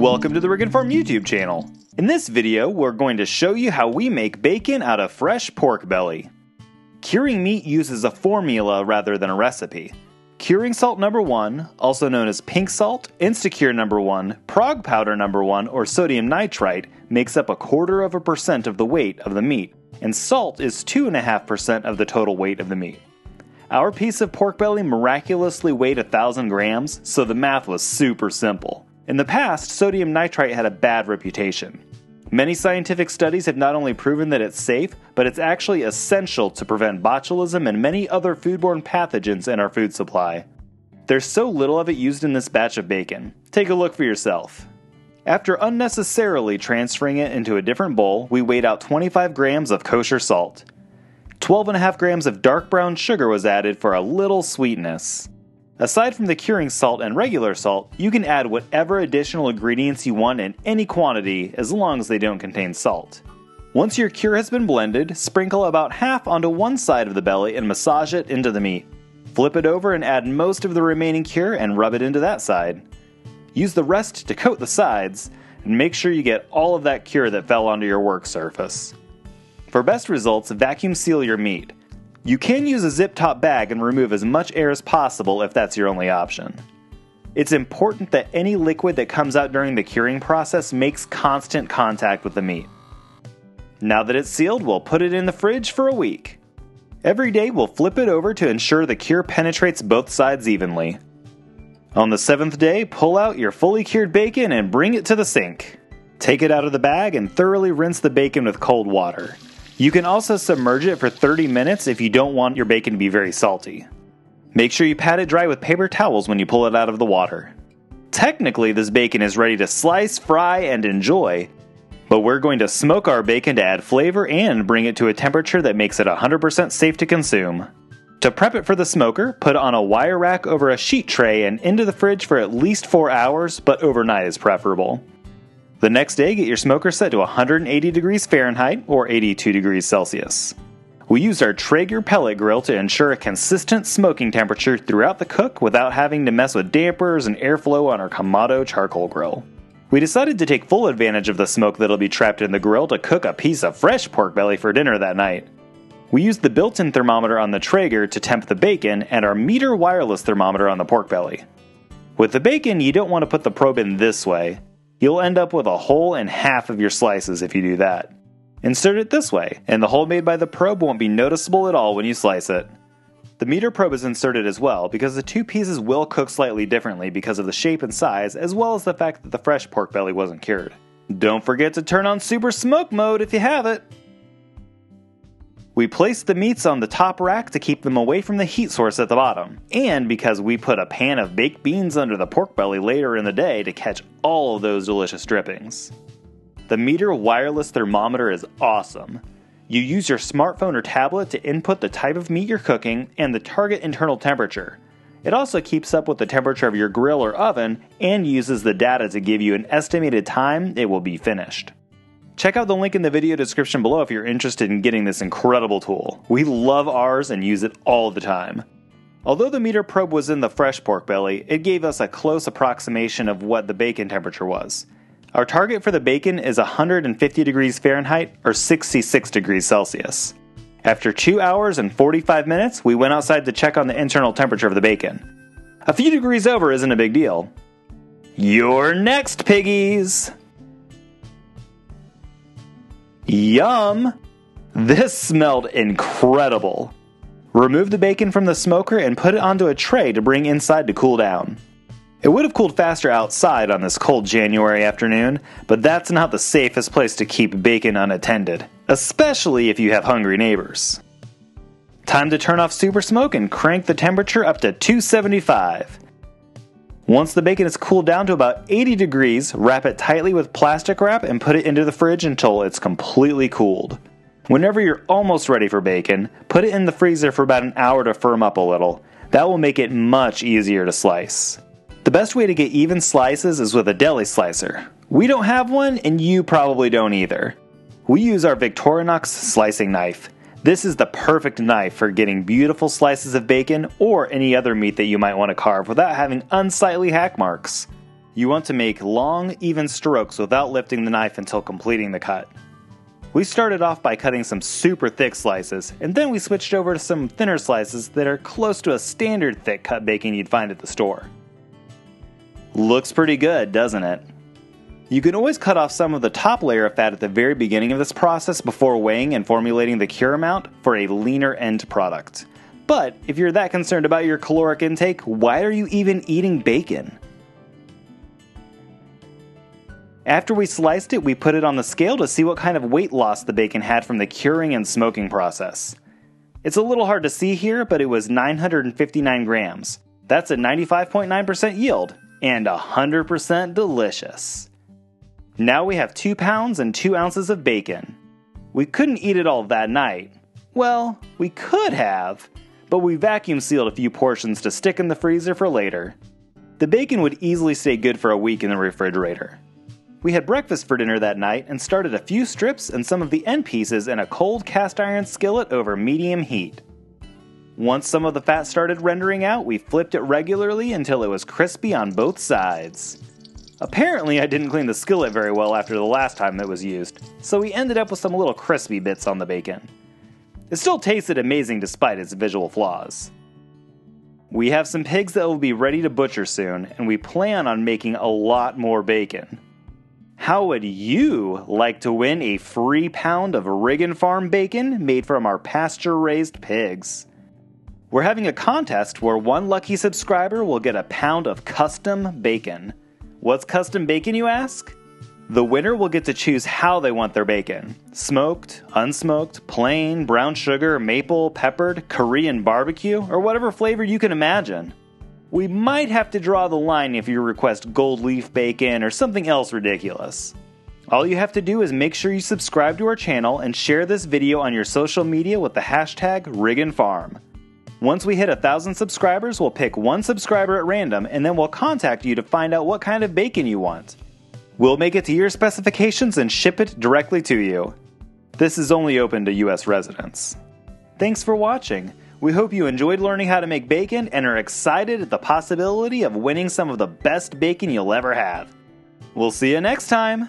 Welcome to the Riggin Farm YouTube channel. In this video, we're going to show you how we make bacon out of fresh pork belly. Curing meat uses a formula rather than a recipe. Curing salt number 1, also known as pink salt, Instacure number 1, Prague powder number 1, or sodium nitrite, makes up a quarter of a percent of the weight of the meat, and salt is 2.5% of the total weight of the meat. Our piece of pork belly miraculously weighed a 1,000 grams, so the math was super simple. In the past, sodium nitrite had a bad reputation. Many scientific studies have not only proven that it's safe, but it's actually essential to prevent botulism and many other foodborne pathogens in our food supply. There's so little of it used in this batch of bacon. Take a look for yourself. After unnecessarily transferring it into a different bowl, we weighed out 25 grams of kosher salt. 12.5 grams of dark brown sugar was added for a little sweetness. Aside from the curing salt and regular salt, you can add whatever additional ingredients you want in any quantity as long as they don't contain salt. Once your cure has been blended, sprinkle about half onto one side of the belly and massage it into the meat. Flip it over and add most of the remaining cure and rub it into that side. Use the rest to coat the sides, and make sure you get all of that cure that fell onto your work surface. For best results, vacuum seal your meat. You can use a zip top bag and remove as much air as possible if that's your only option. It's important that any liquid that comes out during the curing process makes constant contact with the meat. Now that it's sealed, we'll put it in the fridge for a week. Every day, we'll flip it over to ensure the cure penetrates both sides evenly. On the seventh day, pull out your fully cured bacon and bring it to the sink. Take it out of the bag and thoroughly rinse the bacon with cold water. You can also submerge it for 30 minutes if you don't want your bacon to be very salty. Make sure you pat it dry with paper towels when you pull it out of the water. Technically, this bacon is ready to slice, fry, and enjoy, but we're going to smoke our bacon to add flavor and bring it to a temperature that makes it 100% safe to consume. To prep it for the smoker, put it on a wire rack over a sheet tray and into the fridge for at least 4 hours, but overnight is preferable. The next day, get your smoker set to 180 degrees Fahrenheit or 82 degrees Celsius. We used our Traeger pellet grill to ensure a consistent smoking temperature throughout the cook without having to mess with dampers and airflow on our Kamado charcoal grill. We decided to take full advantage of the smoke that'll be trapped in the grill to cook a piece of fresh pork belly for dinner that night. We used the built in thermometer on the Traeger to temp the bacon and our Meater wireless thermometer on the pork belly. With the bacon, you don't want to put the probe in this way. You'll end up with a hole in half of your slices if you do that. Insert it this way, and the hole made by the probe won't be noticeable at all when you slice it. The Meater probe is inserted as well because the two pieces will cook slightly differently because of the shape and size, as well as the fact that the fresh pork belly wasn't cured. Don't forget to turn on super smoke mode if you have it. We placed the meats on the top rack to keep them away from the heat source at the bottom, and because we put a pan of baked beans under the pork belly later in the day to catch all of those delicious drippings. The Meater wireless thermometer is awesome. You use your smartphone or tablet to input the type of meat you're cooking and the target internal temperature. It also keeps up with the temperature of your grill or oven and uses the data to give you an estimated time it will be finished. Check out the link in the video description below if you're interested in getting this incredible tool. We love ours and use it all the time. Although the Meater probe was in the fresh pork belly, it gave us a close approximation of what the bacon temperature was. Our target for the bacon is 150 degrees Fahrenheit or 66 degrees Celsius. After 2 hours and 45 minutes, we went outside to check on the internal temperature of the bacon. A few degrees over isn't a big deal. You're next, piggies! Yum! This smelled incredible. Remove the bacon from the smoker and put it onto a tray to bring inside to cool down. It would have cooled faster outside on this cold January afternoon, but that's not the safest place to keep bacon unattended, especially if you have hungry neighbors. Time to turn off super smoke and crank the temperature up to 275. Once the bacon is cooled down to about 80 degrees, wrap it tightly with plastic wrap and put it into the fridge until it's completely cooled. Whenever you're almost ready for bacon, put it in the freezer for about an hour to firm up a little. That will make it much easier to slice. The best way to get even slices is with a deli slicer. We don't have one, and you probably don't either. We use our Victorinox slicing knife. This is the perfect knife for getting beautiful slices of bacon or any other meat that you might want to carve without having unsightly hack marks. You want to make long, even strokes without lifting the knife until completing the cut. We started off by cutting some super thick slices, and then we switched over to some thinner slices that are close to a standard thick cut bacon you'd find at the store. Looks pretty good, doesn't it? You can always cut off some of the top layer of fat at the very beginning of this process before weighing and formulating the cure amount for a leaner end product. But if you're that concerned about your caloric intake, why are you even eating bacon? After we sliced it, we put it on the scale to see what kind of weight loss the bacon had from the curing and smoking process. It's a little hard to see here, but it was 959 grams. That's a 95.9% yield, and 100% delicious. Now we have 2 pounds and 2 ounces of bacon. We couldn't eat it all that night. Well, we could have, but we vacuum sealed a few portions to stick in the freezer for later. The bacon would easily stay good for a week in the refrigerator. We had breakfast for dinner that night and started a few strips and some of the end pieces in a cold cast iron skillet over medium heat. Once some of the fat started rendering out, we flipped it regularly until it was crispy on both sides. Apparently, I didn't clean the skillet very well after the last time it was used, so we ended up with some little crispy bits on the bacon. It still tasted amazing despite its visual flaws. We have some pigs that will be ready to butcher soon, and we plan on making a lot more bacon. How would you like to win a free pound of Riggin Farm bacon made from our pasture raised pigs? We're having a contest where one lucky subscriber will get a pound of custom bacon. What's custom bacon, you ask? The winner will get to choose how they want their bacon smoked, unsmoked, plain, brown sugar, maple, peppered, Korean barbecue, or whatever flavor you can imagine. We might have to draw the line if you request gold leaf bacon or something else ridiculous. All you have to do is make sure you subscribe to our channel and share this video on your social media with the hashtag RigginFarm. Once we hit a thousand subscribers, we'll pick one subscriber at random and then we'll contact you to find out what kind of bacon you want. We'll make it to your specifications and ship it directly to you. This is only open to US residents. Thanks for watching. We hope you enjoyed learning how to make bacon and are excited at the possibility of winning some of the best bacon you'll ever have. We'll see you next time!